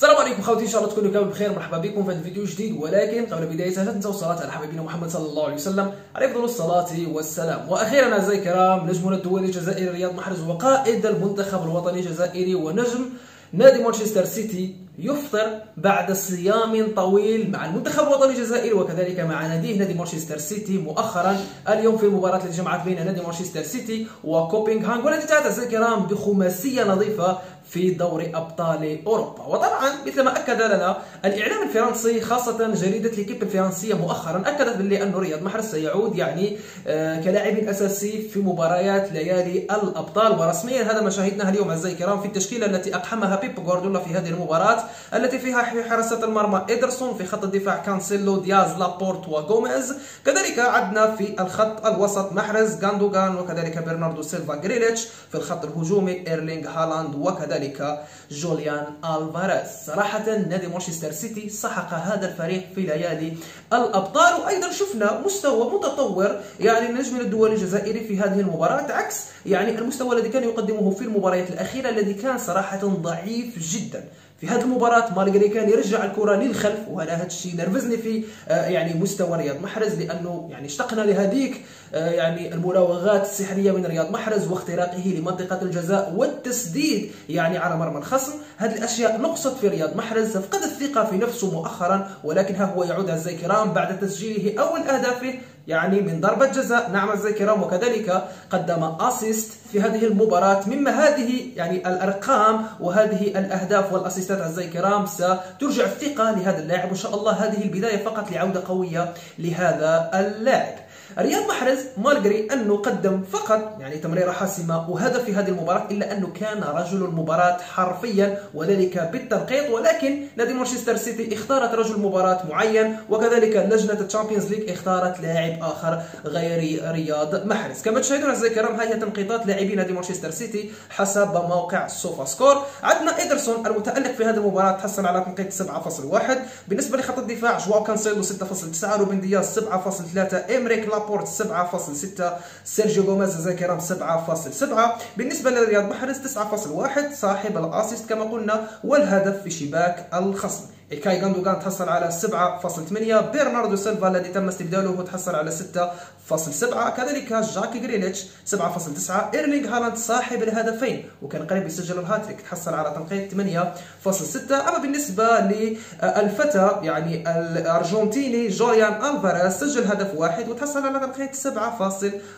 السلام عليكم خوتي إن شاء الله تكونوا كامل بخير. مرحبا بكم في هذا الفيديو الجديد. ولكن قبل بدايته لا تنسوا الصلاه على حبيبنا محمد صلى الله عليه وسلم عليه أفضل الصلاة والسلام. وأخيرا أعزائي الكرام نجمنا الدولي الجزائري رياض محرز وقائد المنتخب الوطني الجزائري ونجم نادي مانشستر سيتي يفطر بعد صيام طويل مع المنتخب الوطني الجزائري. وكذلك مع ناديه نادي مانشستر سيتي مؤخرا. اليوم في المباراة التي جمعت بين نادي مانشستر سيتي وكوبنغهاغ والتي انتهت الكرام بخماسية نظيفة في دوري أبطال أوروبا. وطبعا مثل ما أكد لنا الإعلام الفرنسي خاصة جريدة L'Équipe الفرنسية مؤخرا أكدت باللي انه رياض محرز سيعود يعني آه، كلاعب أساسي في مباريات ليالي الأبطال. ورسميا هذا ما شاهدناه اليوم أعزائي الكرام في التشكيلة التي أقحمها بيب غوارديولا في هذه المباراة التي فيها في حراسة المرمى إيدرسون في خط الدفاع كانسيلو دياز لابورت وغوميز. كذلك عدنا في الخط الوسط محرز غاندوغان وكذلك برناردو سيلفا جريليتش في الخط الهجومي إيرلينغ هالاند وكذلك ذلك جوليان ألفاريز. صراحة نادي مانشستر سيتي سحق هذا الفريق في ليالي الأبطال. وأيضا شفنا مستوى متطور يعني النجم الدولي الجزائري في هذه المباراة عكس يعني المستوى الذي كان يقدمه في المباريات الأخيرة الذي كان صراحة ضعيف جدا. في هذه المباراة مالغري كان يرجع الكرة للخلف وهذا هذا الشيء نرفزني في آه، يعني مستوى رياض محرز لأنه يعني اشتقنا لهذيك آه، يعني المراوغات السحرية من رياض محرز واختراقه لمنطقة الجزاء والتسديد يعني على مرمى الخصم. هذه الأشياء نقصت في رياض محرز فقد الثقة في نفسه مؤخرا ولكن ها هو يعود أعزائي الكرام بعد تسجيله أول أهدافه يعني من ضربة جزاء نعم الكرام وكذلك قدم assist في هذه المباراة. مما هذه يعني الأرقام وهذه الأهداف والأسيستات أعزائي الكرام سترجع الثقة لهذا اللاعب. وإن شاء الله هذه البداية فقط لعودة قوية لهذا اللاعب. رياض محرز malgré أنه قدم فقط يعني تمريرة حاسمة وهدف في هذه المباراة إلا أنه كان رجل المباراة حرفيا وذلك بالتنقيط ولكن نادي مانشستر سيتي اختارت رجل مباراة معين وكذلك لجنة ال Champions League اختارت لاعب آخر غير رياض محرز. كما تشاهدون أعزائي الكرام هذه تنقيطات لاعبي نادي مانشستر سيتي حسب موقع SofaScore عندنا إيدرسون المتألق في هذه المباراة تحصل على تنقيط 7.1 بالنسبة لخط الدفاع جواو كانسيلو 6.9 روبن دياز 7.3 إمريك لابورت 7.6 سيرجيو غوميز الكرام 7.7 بالنسبة لرياض محرز 9.1 صاحب ال assist كما قلنا والهدف في شباك الخصم. إيكاي غاندوغان تحصل على 7.8 برناردو سيلفا الذي تم استبداله تحصل على 6.7 كذلك جاكي جريليتش 7.9 إيرلينغ هالاند صاحب الهدفين وكان قريب يسجل الهاتريك تحصل على تنقيط 8.6 أما بالنسبة للفتى يعني الأرجنتيني جوليان ألفاريز سجل هدف واحد وتحصل على تنقيط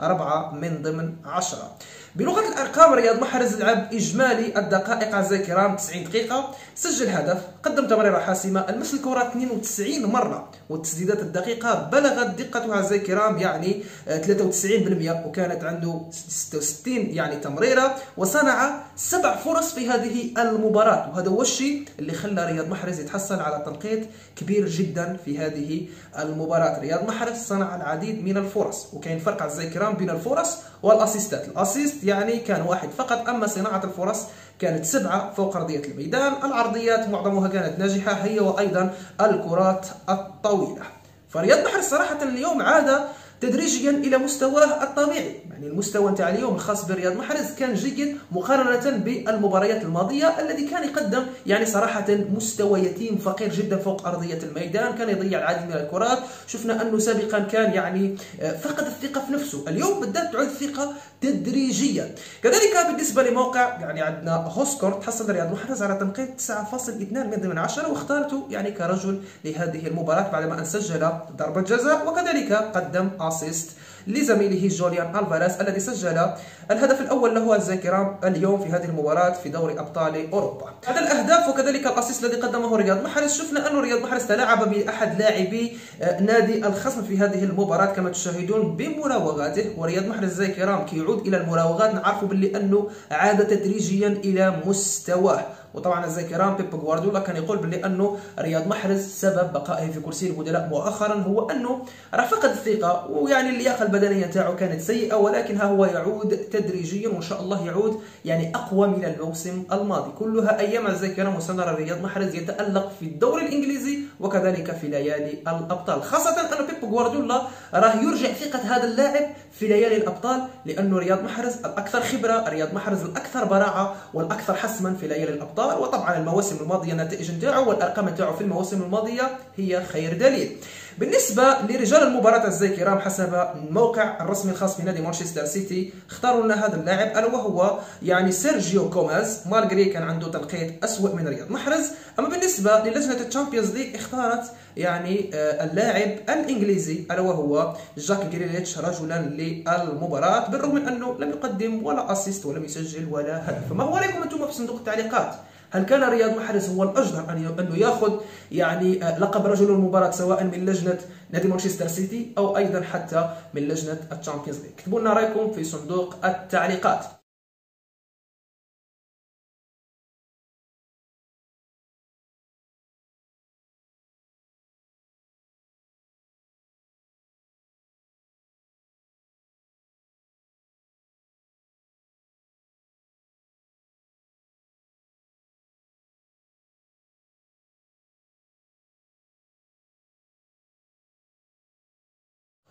7.4 من ضمن 10 بلغة الأرقام رياض محرز لعب إجمالي الدقائق أعزائي الكرام 90 دقيقة. سجل هدف قدم تمريرة حاسمة المس الكرة 92 مرة والتسديدات الدقيقة بلغت دقتها أعزائي الكرام يعني 93% وكانت عنده 66 يعني تمريرة وصنع سبع فرص في هذه المباراة. وهذا هو الشيء اللي خلى رياض محرز يتحصل على تنقيط كبير جدا في هذه المباراة. رياض محرز صنع العديد من الفرص وكاين فرق أعزائي الكرام بين الفرص والأسيستات. الأسيست يعني كان واحد فقط أما صناعة الفرص كانت سبعة فوق أرضية الميدان. العرضيات معظمها كانت ناجحة هي وأيضا الكرات الطويلة. فرياض محرز صراحة اليوم عاد تدريجيا إلى مستواه الطبيعي. يعني المستوى نتاع اليوم الخاص برياض محرز كان جيد مقارنة بالمباريات الماضية الذي كان يقدم يعني صراحة مستوى يتيم فقير جدا فوق أرضية الميدان. كان يضيع العديد من الكرات. شفنا أنه سابقا كان يعني فقد الثقة في نفسه. اليوم بدات تعود الثقه تدريجيا كذلك بالنسبة لموقع يعني عندنا WhoScored تحصل رياض محرز على تنقيط 9.2 من ضمن 10 واختارته يعني كرجل لهذه المباراة بعدما أن سجل ضربة جزاء وكذلك قدم assist لزميله جوليان ألفاريز الذي سجل الهدف الأول له الذاكرة اليوم في هذه المباراة في دوري أبطال أوروبا. هذا الأهداف وكذلك ال assist الذي قدمه رياض محرز شفنا انه رياض محرز تلاعب بأحد لاعبي آه، نادي الخصم في هذه المباراة كما تشاهدون بمراوغاته. ورياض محرز الكرام كي يعود إلى المراوغات. نعرف باللي أنه عاد تدريجيا إلى مستواه. وطبعا الكرام بيب غوارديولا كان يقول بلي أنه رياض محرز سبب بقائه في كرسي المدلاء مؤخرا هو أنه راه فقد الثقة ويعني اللياقة البدنية تاعو كانت سيئة ولكن ها هو يعود تدريجيا وإن شاء الله يعود يعني أقوى من الموسم الماضي. كلها أيام الكرام وسنرى رياض محرز يتألق في الدوري الإنجليزي وكذلك في ليالي الأبطال. خاصة أن بيب غوارديولا راه يرجع ثقة هذا اللاعب في ليالي الأبطال لأنه رياض محرز الأكثر خبرة رياض محرز الأكثر براعة والأكثر حسما في ليالي الأبطال. الابطال وطبعا المواسم الماضية النتائج نتاعو والأرقام نتاعو في المواسم الماضية هي خير دليل. بالنسبة لرجال المباراة أعزائي الكرام حسب الموقع الرسمي الخاص بنادي مانشستر سيتي اختاروا لنا هذا اللاعب ألا وهو يعني سيرجيو غوميز malgré كان عنده تنقيط أسوأ من رياض محرز. أما بالنسبة للجنة ال Champions League اختارت يعني آه، اللاعب الإنجليزي ألا وهو جاك جريليتش رجلا للمباراة بالرغم من أنه لم يقدم ولا assist ولم يسجل ولا هدف. فما هو رأيكم أنتم في صندوق التعليقات؟ هل كان رياض محرز هو الأجدر أنه يأخذ يعني آه، لقب رجل المباراة سواء من لجنة نادي مانشستر سيتي أو أيضا حتى من لجنة ال Champions League اكتبوا لنا رأيكم في صندوق التعليقات.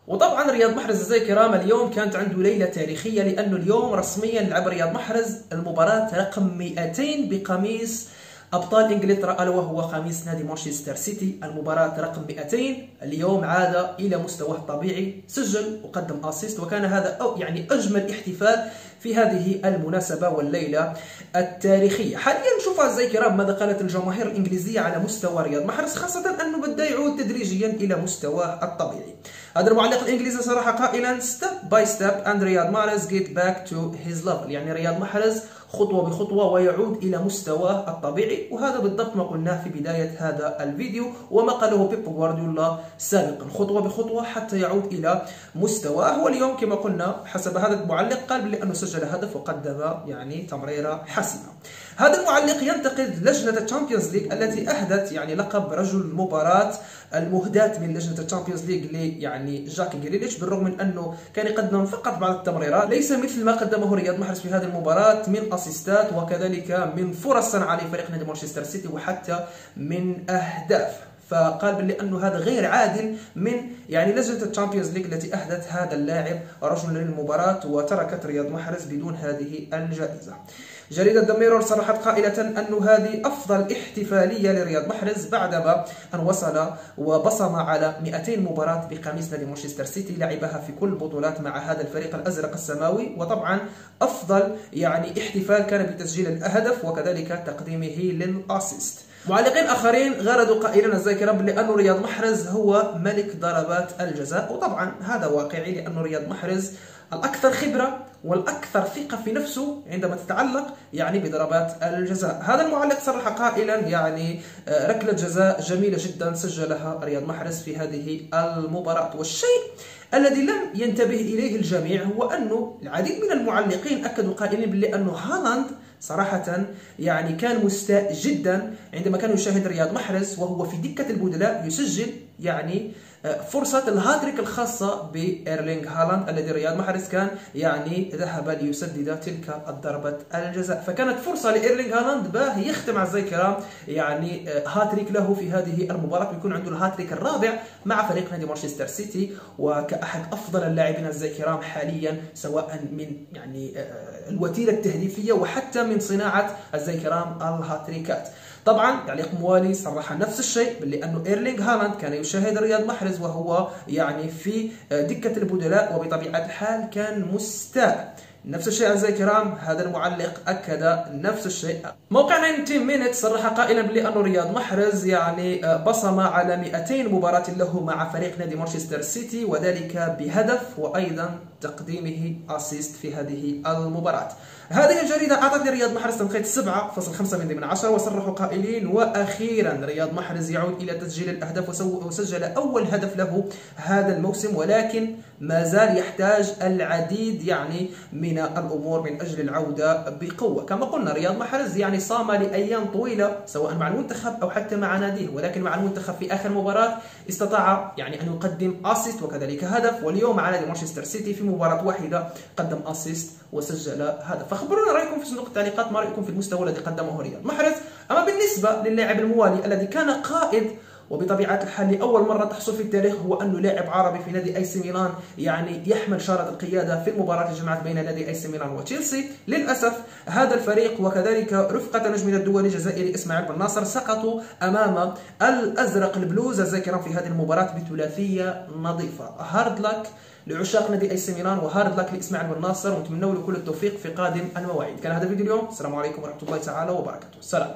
وطبعا رياض محرز زي كرام اليوم كانت عنده ليلة تاريخية لأنه اليوم رسميا لعب رياض محرز المباراة رقم 200 بقميص أبطال إنجلترا ألا وهو قميص نادي مانشستر سيتي. المباراة رقم 200 اليوم عاد إلى مستواه الطبيعي سجل وقدم أسيست وكان هذا أو يعني أجمل احتفال في هذه المناسبة والليلة التاريخية. حاليا نشوف أعزائي الكرام ماذا قالت الجماهير الإنجليزية على مستوى رياض محرز خاصة أنه بدأ يعود تدريجيا إلى مستواه الطبيعي. هذا المعلق الإنجليزي صراحة قائلا step by step and رياض محرز get back to his level. يعني رياض محرز خطوة بخطوة ويعود إلى مستواه الطبيعي. وهذا بالضبط ما قلناه في بداية هذا الفيديو وما قاله بيب غوارديولا سابقا. خطوة بخطوة حتى يعود إلى مستواه واليوم كما قلنا حسب هذا المعلق قال بأنه سجل هدف وقدم يعني تمريرة حاسمة هذا المعلق ينتقد لجنة ال Champions League التي أهدت يعني لقب رجل المباراة المهداة من لجنة ال Champions League ل يعني جاك جريليتش بالرغم من أنه كان يقدم فقط بعض التمريرات ليس مثل ما قدمه رياض محرز في هذه المباراة من أسيستات وكذلك من فرص صنع لفريق نادي مانشستر سيتي وحتى من أهداف. فقال باللي أنه هذا غير عادل من يعني لجنة ال Champions League التي اهدت هذا اللاعب رجلا للمباراة وتركت رياض محرز بدون هذه الجائزة. جريدة The Mirror صرحت قائلة أن هذه أفضل احتفالية لرياض محرز بعدما أن وصل وبصم على 200 مباراة بقميص نادي مانشستر سيتي لعبها في كل البطولات مع هذا الفريق الأزرق السماوي وطبعا أفضل يعني احتفال كان بتسجيل الهدف وكذلك تقديمه للأسيست معلقين آخرين غردوا قائلين زي كرب لأنه رياض محرز هو ملك ضربات الجزاء. وطبعا هذا واقعي لأنه رياض محرز الأكثر خبرة والأكثر ثقة في نفسه عندما تتعلق يعني بضربات الجزاء. هذا المعلق صرح قائلا يعني آه، ركلة جزاء جميلة جدا سجلها رياض محرز في هذه المباراة. والشيء الذي لم ينتبه إليه الجميع هو أنه العديد من المعلقين أكدوا قائلين بلي أنه هالاند صراحة يعني كان مستاء جدا عندما كان يشاهد رياض محرز وهو في دكة البدلاء يسجل يعني فرصة الهاتريك الخاصة بإيرلينغ هالاند الذي رياض محرز كان يعني ذهب ليسدد تلك الضربة الجزاء. فكانت فرصة لإيرلينغ هالاند باه يختم أعزائي الكرام يعني آه، هاتريك له في هذه المباراة. بيكون عنده الهاتريك الرابع مع فريق نادي مانشستر سيتي وكأحد أفضل اللاعبين أعزائي الكرام حاليا سواء من يعني آه، الوتيرة التهديفية وحتى من صناعة أعزائي الكرام الهاتريكات. طبعا تعليق موالي صرح نفس الشيء باللي أنه إيرلينغ هالاند كان يشاهد رياض محرز وهو يعني في دكة البدلاء وبطبيعة الحال كان مستاء. نفس الشيء اعزائي الكرام هذا المعلق أكد نفس الشيء. موقع 90 minute صرح قائلا بانه رياض محرز يعني آه، بصم على 200 مباراة له مع فريق نادي مانشستر سيتي وذلك بهدف وأيضا تقديمه assist في هذه المباراة. هذه الجريدة أعطت لرياض محرز تنقيط 7.5 من ضمن 10 وصرحوا قائلين. وأخيرا رياض محرز يعود إلى تسجيل الأهداف وسجل أول هدف له هذا الموسم ولكن ما زال يحتاج العديد يعني من الأمور من أجل العودة بقوة. كما قلنا رياض محرز يعني صام لأيام طويلة سواء مع المنتخب أو حتى مع ناديه ولكن مع المنتخب في آخر مباراة استطاع يعني أن يقدم assist وكذلك هدف. واليوم نادي مانشستر سيتي في مباراة واحدة قدم assist وسجل هدف. فخبرونا رأيكم في صندوق التعليقات ما رأيكم في المستوى الذي قدمه رياض محرز؟ أما بالنسبة للاعب الموالي الذي كان قائد وبطبيعة الحال لأول مرة تحصل في التاريخ هو انه لاعب عربي في نادي أي سي ميلان يعني يحمل شارة القيادة في المباراة اللي جمعت بين نادي أي سي ميلان وتشيلسي. للأسف هذا الفريق وكذلك رفقة نجمنا الدولي الجزائري إسماعيل بن ناصر سقطوا أمام الأزرق البلوز. الذاكرة في هذه المباراة بثلاثية نظيفة. hard luck لعشاق نادي أي سي ميلان و hard luck لإسماعيل بن ناصر ونتمنى له كل التوفيق في قادم المواعيد كان هذا الفيديو اليوم. السلام عليكم ورحمة الله تعالى وبركاته. سلام.